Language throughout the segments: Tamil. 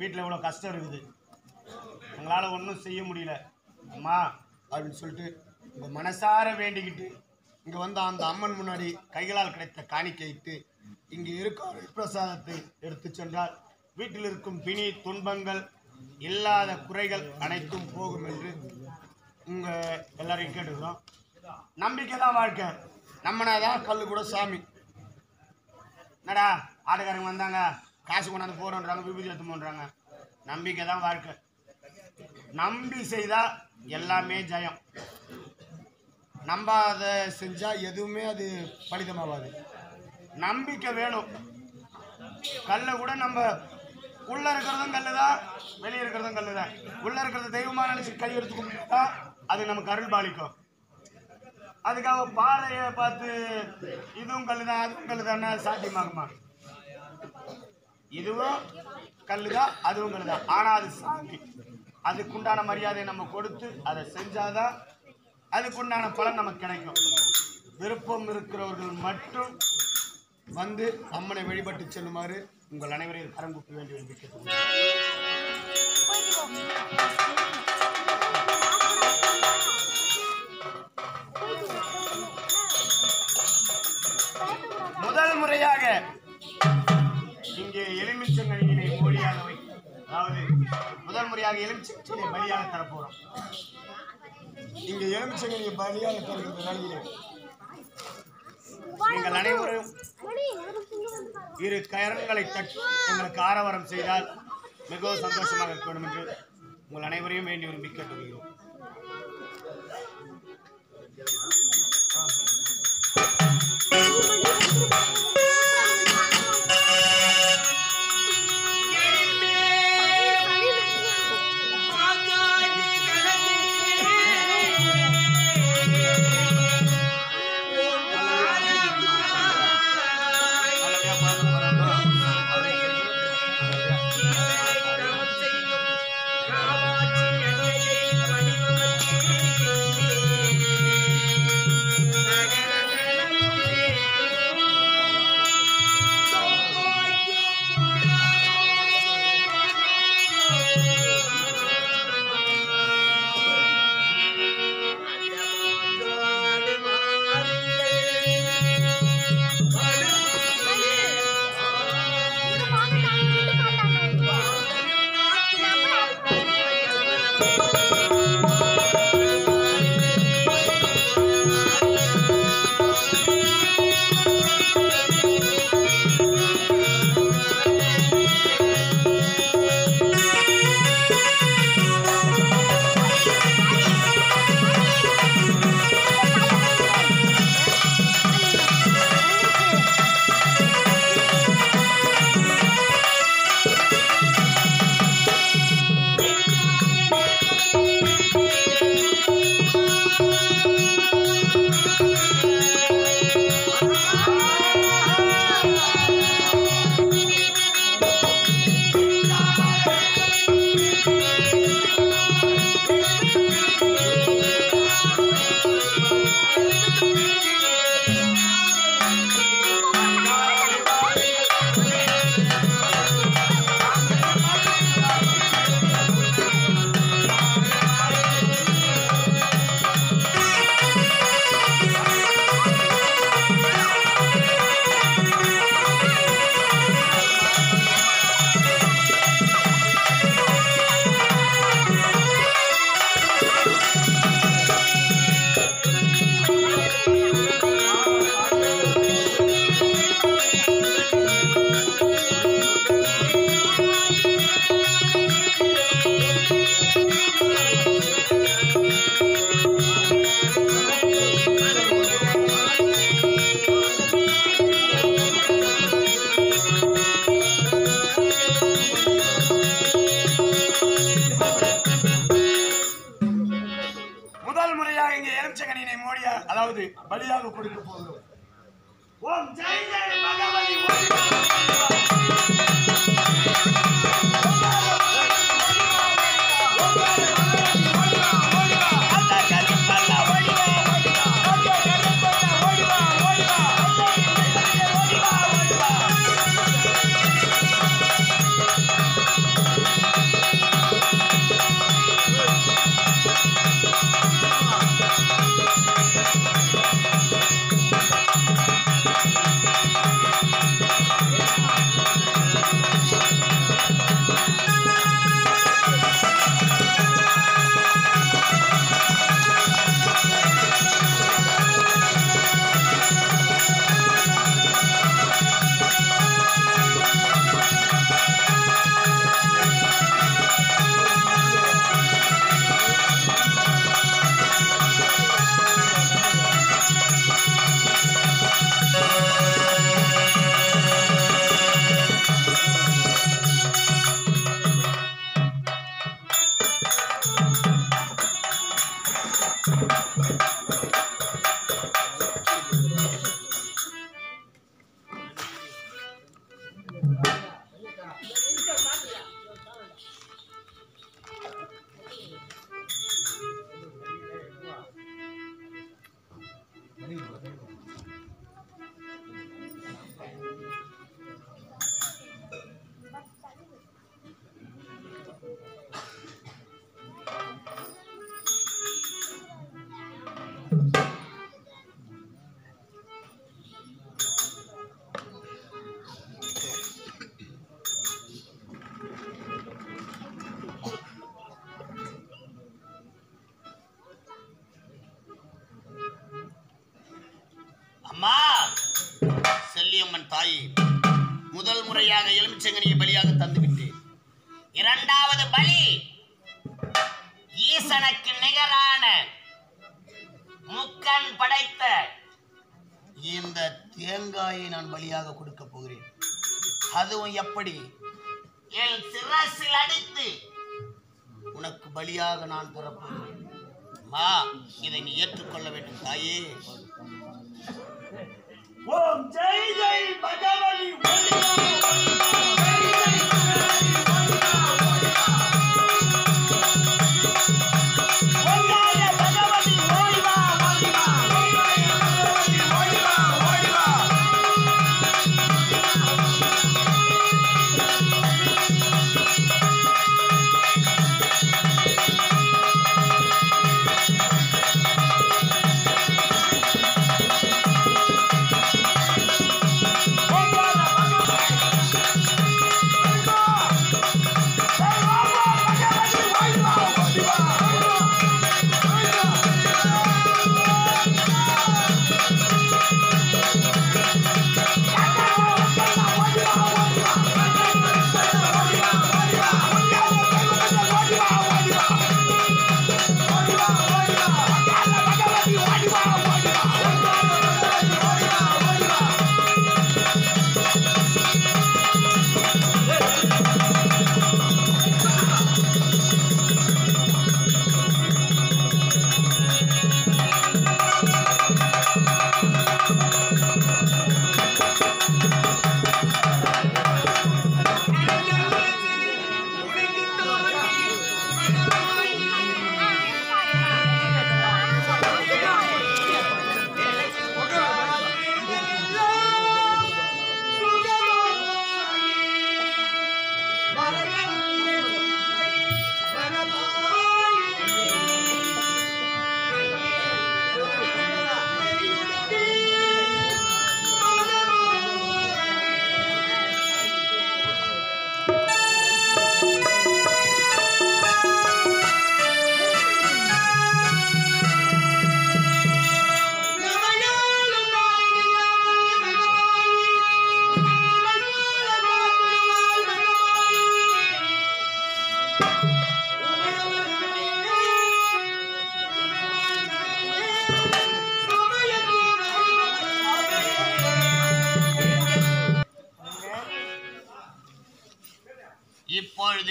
வீட்டில் இவ்வளோ கஷ்டம் இருக்குது. எங்களால் ஒன்றும் செய்ய முடியல. அம்மா அப்படின்னு சொல்லிட்டு உங்கள் மனசார வேண்டிக்கிட்டு இங்கே வந்து அந்த அம்மன் முன்னாடி கைகளால் கிடைத்த காணிக்கையிட்டு இங்கே இருக்கும் பிரசாதத்தை எடுத்து சென்றால் வீட்டில் இருக்கும் பிணி துன்பங்கள் இல்லாத குறைகள் அனைத்தும் போகும் என்று உங்கள் எல்லாரையும் கேட்டுக்கிறோம். நம்பிக்கை தான் வாழ்க்கை. நம்மனாதான் கல் கூட சாமி. என்னடா ஆட்டுக்காரங்க வந்தாங்க? காசு கொண்டாந்து போடுன்றாங்க விபூதி எடுத்துமோன்றாங்க நம்பிக்கை தான் வாழ்க்கை. நம்பி செய்தால் எல்லாமே ஜெயம். நம்பாத செஞ்சா எதுவுமே அது பலிதமாகாது நம்பிக்கை வேணும். கல்லை கூட நம்ம உள்ள இருக்கிறதும் கல்லு தான் வெளியே இருக்கிறதும் கல்லு தான் உள்ள இருக்கிறத தெய்வமா நினைச்சு கை எடுத்து கும்பிட்டா அது நமக்கு அருள் பாலிக்கும். அதுக்காக பாறையை பார்த்து இதுவும் கல்லு தான் அதுவும் கல்லு தான் சாத்தியமாகுமா? இதுவும் கல்லு தான் அதுவும் கல்லு தான் ஆனால் அது சாமி அதுக்குண்டான மரியாதையை நம்ம கொடுத்து அதை செஞ்சாதான் அதுக்குண்டான பலன் நமக்கு கிடைக்கும். விருப்பம் இருக்கிறவர்கள் மட்டும் வந்து அம்மனை வழிபட்டு செல்லுமாறு உங்கள் அனைவரையும் கரம் கூப்பி வேண்டி விரும்பிக்கிறேன் எலுமிச்சங்கனியை பலியாக தரப்போறோம் இங்க எலுமிச்சங்கனியை பலியாக தருகிற வேளையிலே நீங்கள் அனைவரும் இரு கரங்களை தட்டி எங்களுக்கு ஆரவாரம் செய்தால் மிகவும் சந்தோஷமாக இருக்க வேண்டும் என்று உங்கள் அனைவரையும் வேண்டி விரும்பி கேட்டுக்கொள்கிறோம். பலியாக கொடுக்க போகிறோம். ஓம் ஜெய் முதல் முறையாக எலுமிச்சங்கனியை பலியாக தந்துவிட்டேன். இரண்டாவது பலி ஈசனுக்கு நிகரான முக்கன் படைத்த இந்த தேங்காயை நான் பலியாக கொடுக்க போகிறேன். அதுவும் எப்படி? என் சிரசில் அடித்து உனக்கு பலியாக நான் பெறப்போகிறேன் மா இதை நீ ஏற்றுக்கொள்ள வேண்டும் தாயே. ஓம் ஜெய் ஜெய் பகவன்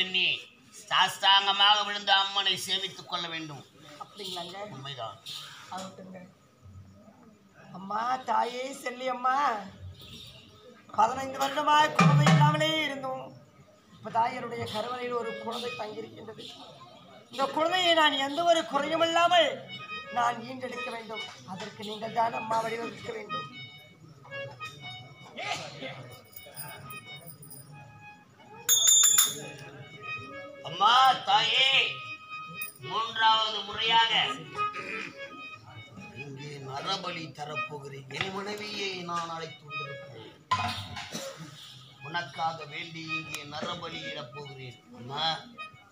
நீ சாஸ்தாங்கமாக விழுந்த அம்மனை சேவித்துக் கொள்ள வேண்டும். அப்படிங்களாங்க? உண்மைதான். ஆகட்டுங்க. அம்மா தாயே செல்லி அம்மா. பதினைந்து வருடமா குழந்தை இல்லாமலே இருந்தோம். இப்போ தாயருடைய கருவறையில் ஒரு குழந்தை தங்கியிருக்கின்றது. இந்த குழந்தையை நான் எந்த ஒரு குறையும் இல்லாமல் நான் ஈன்றெடுக்க வேண்டும். அதற்கு நீங்கள் தான் அம்மா வடிவமைக்க வேண்டும். அம்மா தாயே மூன்றாவது முறையாக. இங்கே நரபலி தரப்போகிறேன். என் மனைவியை நான் அழைத்து வந்திருக்கிறேன். உனக்காக வேண்டி இங்கே நரபலியிடப் போகிறேன் அம்மா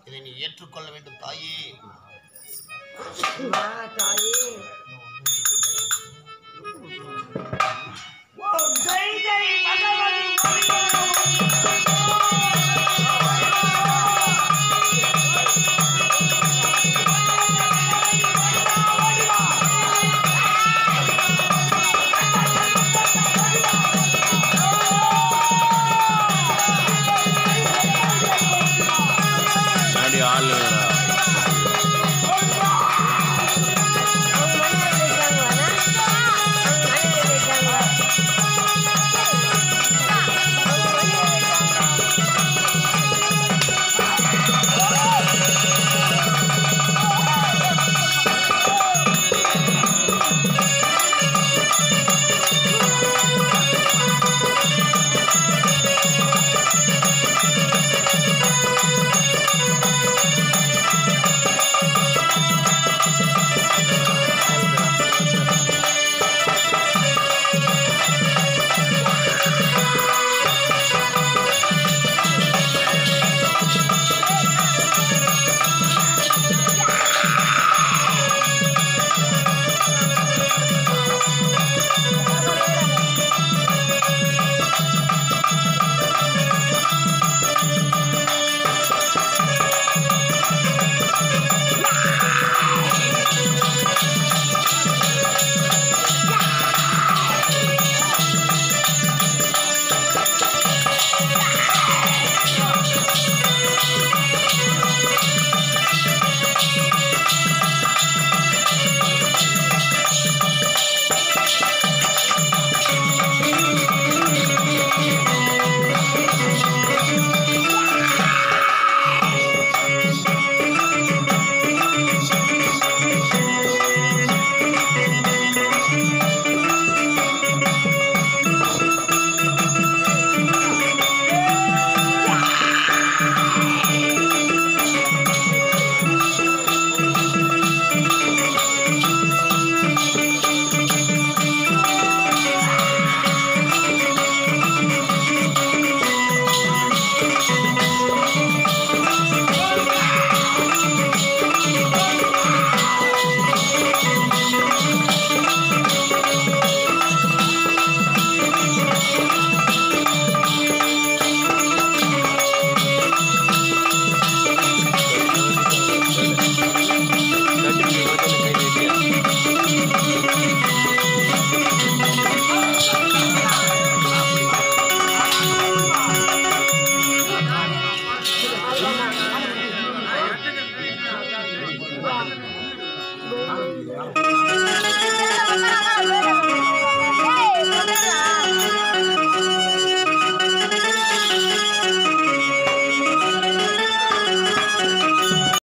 இதை நீ ஏற்றுக்கொள்ள வேண்டும் தாயே. தாயே. ஜெய் ஜெய் பகவதி